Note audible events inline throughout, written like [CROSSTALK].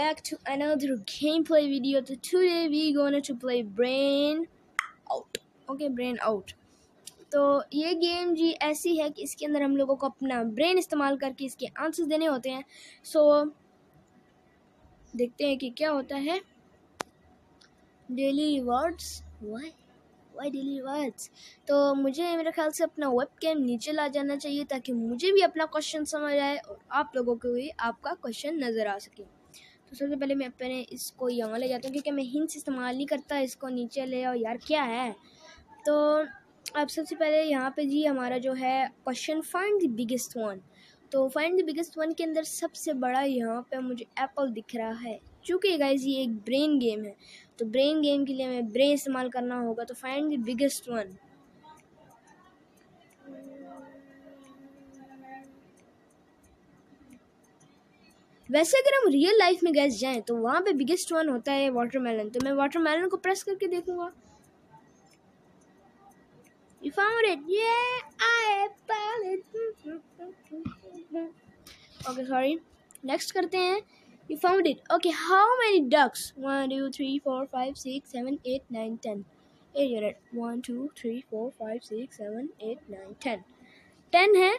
back to another gameplay video. Today we going to play Brain Out. Okay, Brain Out. तो ये game जी ऐसी है कि इसके अंदर हम लोगों को अपना ब्रेन इस्तेमाल करके इसके आंसर्स देने होते हैं सो so, देखते हैं कि क्या होता है daily rewards why why daily rewards तो मुझे मेरे ख्याल से अपना वेब कैम नीचे ला जाना चाहिए ताकि मुझे भी अपना क्वेश्चन समझ आए और आप लोगों को भी आपका क्वेश्चन नज़र आ सके तो सबसे पहले मैं अपने इसको यहाँ ले जाता हूँ, क्योंकि मैं हिंस इस्तेमाल नहीं करता इसको नीचे ले आओ, यार क्या है? तो अब सबसे पहले यहाँ पे जी हमारा जो है question find the biggest one तो फाइंड द बिगेस्ट वन के अंदर सबसे बड़ा यहाँ पे मुझे एप्पल दिख रहा है। चूँकि गाइज़ ये एक ब्रेन गेम है तो ब्रेन गेम के लिए हमें ब्रेन इस्तेमाल करना होगा तो फाइंड द बिगेस्ट वन वैसे अगर हम रियल लाइफ में गैस जाएँ तो वहाँ पे बिगेस्ट वन होता है वाटरमेलन तो मैं वाटरमेलन को प्रेस करके देखूँगा You found it. Yeah, I found it. Okay, sorry. Next करते हैं. You found it. Okay, how many ducks? One, two, three, four, five, six, seven, eight, nine, ten. Eight, right. One, two, three, four, five, six, seven, eight, nine, ten. Ten है.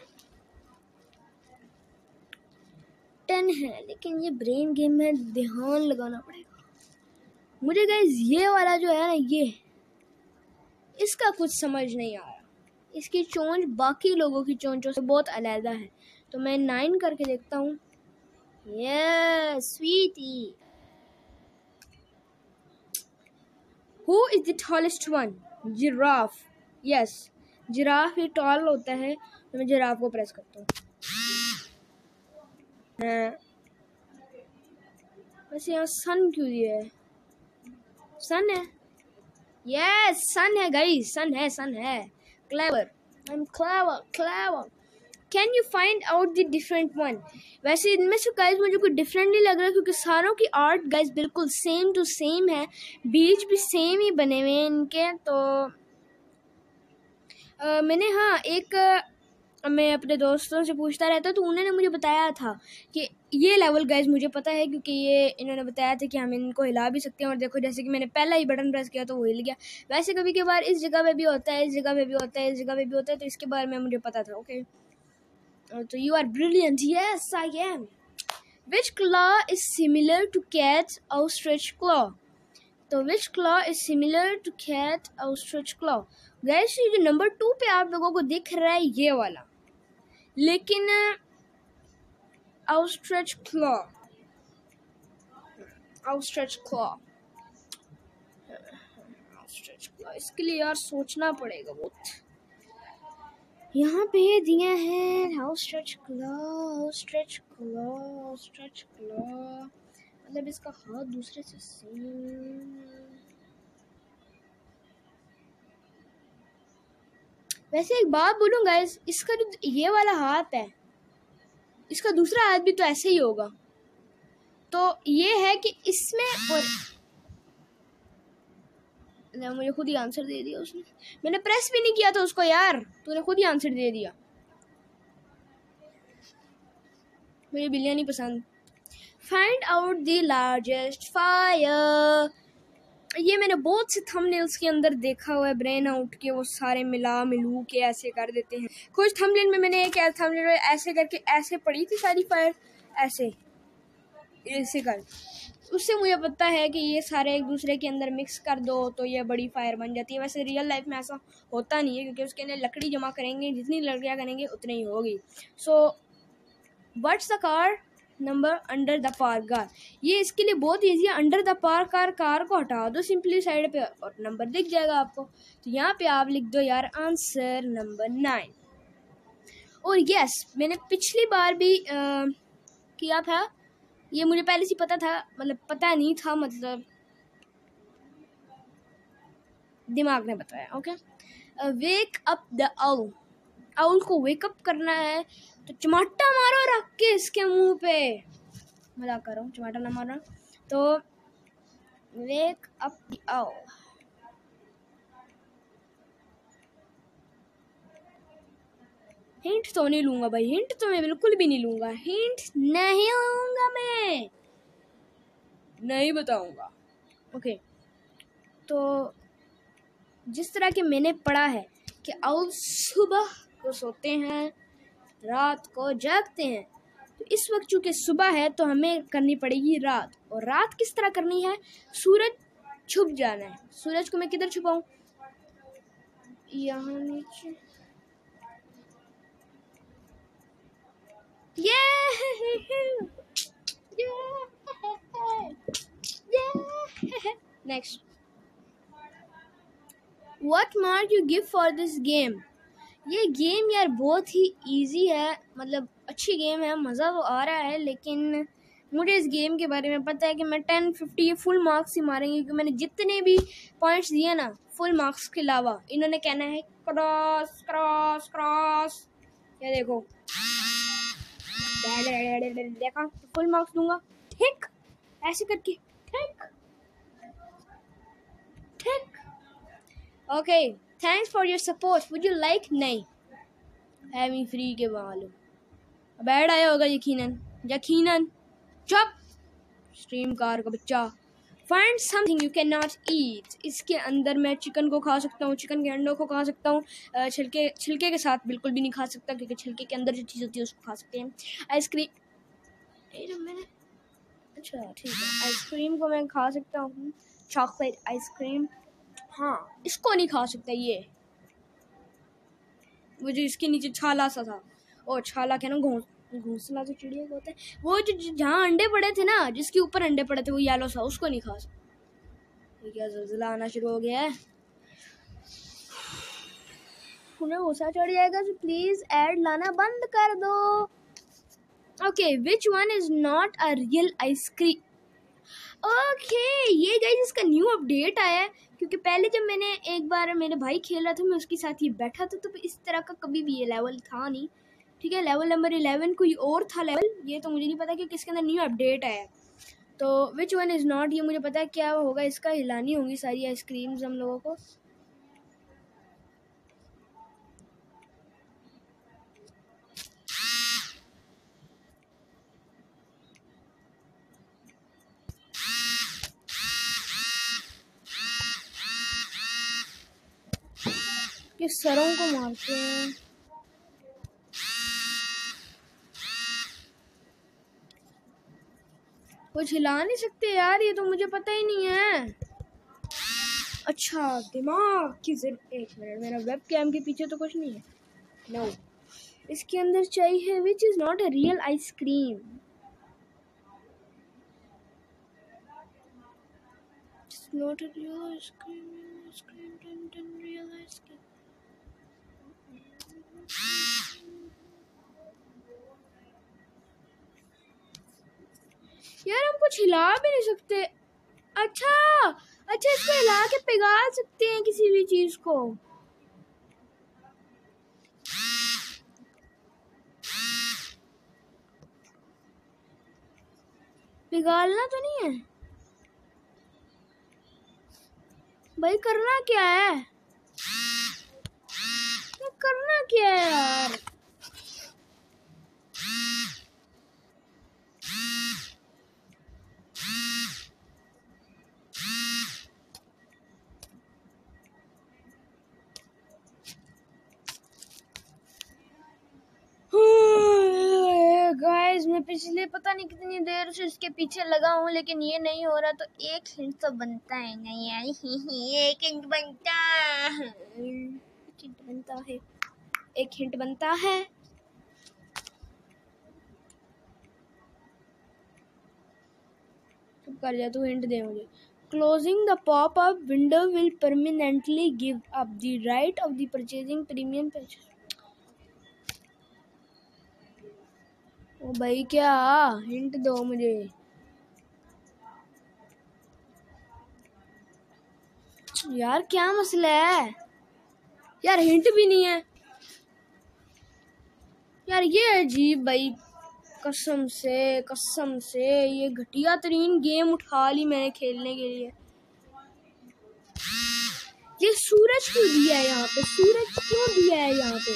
Ten है, लेकिन ये brain game में ध्यान लगाना पड़ेगा। मुझे guys ये वाला जो है ना, ये, इसका कुछ समझ नहीं आ रहा इसकी चोंच बाकी लोगों की चोंचों से बहुत अलहदा है। तो मैं नाइन करके देखता हूँ। Sweetie who is the tallest one giraffe yes giraffe he tall होता है। तो मैं जिराफ को प्रेस करता हूँ। है। वैसे यहाँ सन क्यों दिया है? सन है? यस सन है गई सन है सन है। Clever I am clever clever can you find out the different one वैसे इनमें से गाइज़ मुझे कोई डिफरेंट नहीं लग रहा क्योंकि सारों की आर्ट गाइज़ बिल्कुल सेम टू सेम है। बीच भी सेम ही बने हुए हैं इनके तो आ, मैंने हाँ एक मैं अपने दोस्तों से पूछता रहता तो उन्होंने मुझे बताया था कि ये लेवल गाइज़ मुझे पता है, क्योंकि ये इन्होंने बताया था कि हम इनको हिला भी सकते हैं। और देखो, जैसे कि मैंने पहला ही बटन प्रेस किया तो वो हिल गया। वैसे कभी के बार इस जगह पे भी होता है, इस जगह पे भी होता है, इस जगह पे भी होता है तो इसके बारे में मुझे पता था ओके तो you are brilliant yes I am which claw is similar to cat और स्ट्रेच क्लॉ तो which claw is similar to cat और स्ट्रेच क्लॉ गैस जो नंबर टू पे आप लोगों को दिख रहा है ये वाला। लेकिन outstretch claw. Outstretch claw. Outstretch claw, इसके लिए यार सोचना पड़ेगा बहुत। यहाँ पे दिए हैं outstretch claw outstretch claw outstretch claw. मतलब इसका हाथ दूसरे से सेम। वैसे एक बात बोलूँ गाइस इसका जो ये वाला हाथ है, इसका दूसरा हाथ भी तो ऐसे ही होगा। तो ये है कि इसमें और मुझे खुद ही आंसर दे दिया उसने। मैंने प्रेस भी नहीं किया था उसको, यार। तूने खुद ही आंसर दे दिया। मुझे बिल्लियाँ नहीं पसंद। Find out the largest fire ये मैंने बहुत से थंबनेल्स के अंदर देखा हुआ है ब्रेन आउट के, वो सारे मिला मिलू के ऐसे कर देते हैं। कुछ थंबनेल में मैंने एक थंबनेल ऐसे करके ऐसे पड़ी थी सारी फायर ऐसे ऐसे कर। उससे मुझे पता है कि ये सारे एक दूसरे के अंदर मिक्स कर दो तो ये बड़ी फायर बन जाती है। वैसे रियल लाइफ में ऐसा होता नहीं है क्योंकि उसके अंदर लकड़ी जमा करेंगे, जितनी लकड़ियाँ करेंगे, उतनी ही होगी। So what's the car number under the par car ये इसके लिए बहुत ईजी है. Under the par car car को हटा दो सिंपली साइड पे और नंबर दिख जाएगा आपको. तो यहाँ पे आप लिख दो यार आंसर नंबर नाइन और यस मैंने पिछली बार भी आ, किया था. ये मुझे पहले से पता था मतलब पता नहीं था मतलब दिमाग ने बताया okay wake up the owl owl को वेकअप करना है. तो चमाटा मारो रख के इसके मुँह पे। मज़ाक कर चमाटा ना मारना। तो वेक अप आओ। हिंट तो नहीं लूँगा भाई, हिंट तो मैं बिल्कुल भी नहीं लूँगा। हिंट नहीं लूँगा मैं। नहीं बताऊँगा। ओके। तो जिस तरह के मैंने पढ़ा है कि आउल सुबह को सोते हैं रात को जागते हैं। तो इस वक्त चूँकि सुबह है तो हमें करनी पड़ेगी रात। और रात किस तरह करनी है? सूरज छुप जाना है। सूरज को मैं किधर छुपाऊं? यहाँ नीचे। ये next what mark you give for this game ये गेम यार बहुत ही इजी है। मतलब अच्छी गेम है, मज़ा तो आ रहा है, लेकिन मुझे इस गेम के बारे में पता है कि मैं टेन फिफ्टी ये फुल मार्क्स ही मारेंगे, क्योंकि मैंने जितने भी पॉइंट्स दिए ना फुल मार्क्स के अलावा, इन्होंने कहना है क्रॉस क्रॉस क्रॉस ये देखो। देखा? फुल मार्क्स दूँगा। ठीक ऐसे करके। ठीक ठीक okay thanks for your support would you like नहीं। हैविंग फ्री के मालूम बैड आया होगा यकीनन। यकीनन। चुप। स्ट्रीम कार का बच्चा। Find something you can not eat इसके अंदर मैं चिकन को खा सकता हूँ। चिकन के अंडों को खा सकता हूँ। छिलके छिलके के साथ बिल्कुल भी नहीं खा सकता क्योंकि छिलके के अंदर जो चीज़ होती है उसको खा सकते हैं। आइसक्रीम मैंने अच्छा ठीक है। आइसक्रीम को मैं खा सकता हूँ। चॉकलेट आइसक्रीम हाँ इसको नहीं खा सकता ये। वो जो इसके नीचे छाला सा था, और छाला क्या ना घोंस, घोंसला तो चिड़िया को होता है, वो जो जहाँ अंडे पड़े थे ना, जिसके ऊपर अंडे पड़े थे, वो येलो सा, उसको नहीं खा सकता। क्या जल्जला आना शुरू हो गया है। उन्हें गुस्सा चढ़ जाएगा तो प्लीज़ ऐड लाना बंद कर दो। Okay which one is not a real ice cream okay ये गाइस इसका न्यू अपडेट आया है। क्योंकि पहले जब मैंने एक बार मेरे भाई खेल रहा था, मैं उसके साथ ही बैठा था तो इस तरह का कभी भी ये लेवल था नहीं। ठीक है लेवल नंबर इलेवन कोई और था लेवल ये तो मुझे नहीं पता कि किसके अंदर न्यू अपडेट आया। तो विच वन इज़ नॉट ये मुझे पता है क्या होगा, इसका हिलानी होंगी सारी आइसक्रीम्स हम लोगों को। ये सरों को मारते हैं? कुछ हिला नहीं सकते यार ये तो मुझे पता ही नहीं है। अच्छा दिमाग की ज़रूरत एक मिनट मेरा वेब कैम के पीछे तो कुछ नहीं है। No no. इसके अंदर चाहिए which is not a real ice cream not a dun, dun, real ice cream. यार, हम कुछ हिला भी नहीं सकते। अच्छा अच्छा इसको हिला के पिघाल सकते हैं किसी भी चीज़ को। पिघालना तो नहीं है। भाई, करना क्या है करना क्या मैं पिछले पता नहीं कितनी देर से इसके पीछे लगा हूँ, लेकिन ये नहीं हो रहा तो एक हिंट तो बनता है ना यार। [LAUGHS] एक हिंट बनता है। बनता है। एक हिंट बनता है। कर जा, तू हिंट दे मुझे। Closing the pop up window will permanently give up the right of the purchasing premium ओ भाई, क्या? हिंट दो मुझे। यार, क्या मसला है? यार, हिंट भी नहीं है। यार ये अजीब भाई, कसम से कसम से, ये घटिया तरीन गेम उठा ली मैंने खेलने के लिए। ये सूरज क्यों दिया है यहाँ पे? सूरज क्यों दिया है यहाँ पे?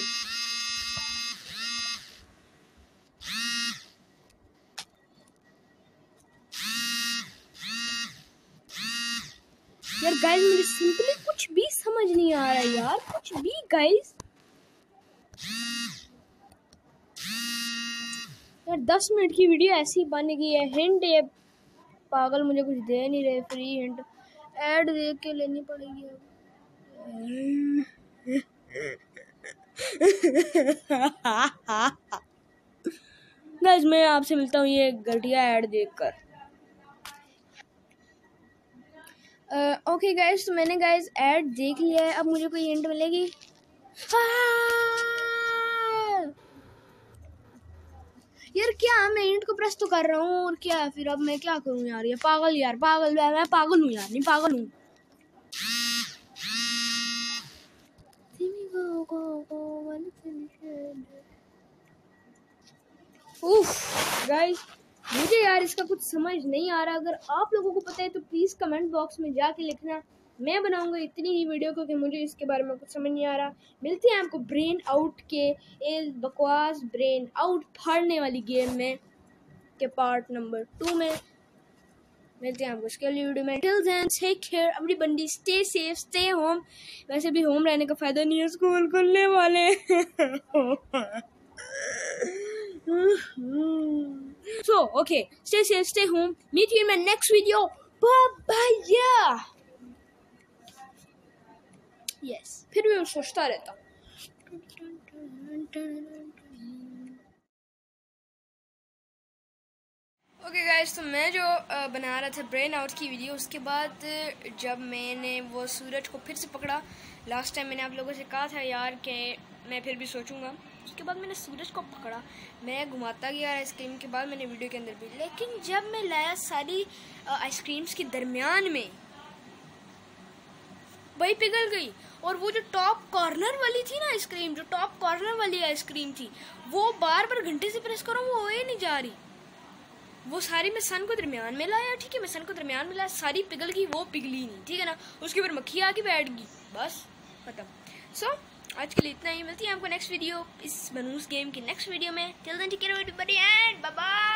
यार गाइस मुझे सिंपली कुछ भी समझ नहीं आ रहा यार, कुछ भी गाइस यार दस मिनट की वीडियो ऐसी बन गई है हिंट ये पागल मुझे कुछ दे नहीं रहे फ्री हिंट ऐड देख के लेनी पड़ेगी गाइस मैं आपसे मिलता हूँ, ये घटिया ऐड देखकर। ओके गाइस तो मैंने गाइस ऐड देख लिया है, अब मुझे कोई हिंट मिलेगी यार क्या मैं हिंट को प्रेस तो कर रहा हूँ और क्या? फिर अब मैं क्या करूँ यार? ये पागल यार, पागल, मैं पागल हूँ यार नहीं पागल हूँ। गाइस मुझे यार इसका कुछ समझ नहीं आ रहा। अगर आप लोगों को पता है तो प्लीज़ कमेंट बॉक्स में जाके लिखना। मैं बनाऊँगा इतनी ही वीडियो क्योंकि मुझे इसके बारे में कुछ समझ नहीं आ रहा। मिलते हैं आपको ब्रेन आउट के इस बकवास ब्रेन आउट फाड़ने वाली गेम में के पार्ट नंबर टू में। मिलते हैं आपको इसके वीडियो में। टिल देन टेक केयर अपनी बंदी स्टे सेफ़ स्टे होम वैसे भी होम रहने का फ़ायदा नहीं है स्कूल खुलने वाले [LAUGHS] so, okay, stay safe, stay home meet you in my next video bye bye yes. फिर भी मैं सोचता रहता ओके गाइस तो मैं जो बना रहा था ब्रेन आउट की वीडियो उसके बाद जब मैंने वो सूरज को फिर से पकड़ा लास्ट टाइम मैंने आप लोगों से कहा था यार कि मैं फिर भी सोचूँगा उसके बाद मैंने सूरज को पकड़ा मैं घुमाता गया आइसक्रीम के बाद मैंने वीडियो के अंदर भी लेकिन जब मैं लाया सारी आइसक्रीम्स के दरमियान में वही पिघल गई। और वो जो टॉप कॉर्नर वाली थी ना आइसक्रीम जो टॉप कॉर्नर वाली आइसक्रीम थी वो बार बार घंटे से प्रेस करो वो हो ही नहीं जा रही। वो सारी मैं सन को दरमियान में लाया ठीक है मैं सन को दरमियान में लाया सारी पिघल गई वो पिघली नहीं ठीक है ना? उसके ऊपर मक्खी आके बैठ गई बस खत्म। सो so, आज के लिए इतना ही मिलती है आपको नेक्स्ट वीडियो इस बनूस गेम की नेक्स्ट वीडियो में। Till then take care everybody and bye bye